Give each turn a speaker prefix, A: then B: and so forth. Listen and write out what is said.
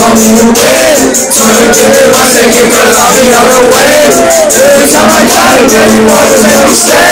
A: you win. Turn to the one that keep the lobby on the way. Every time I try to get you always make me stay.